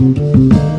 so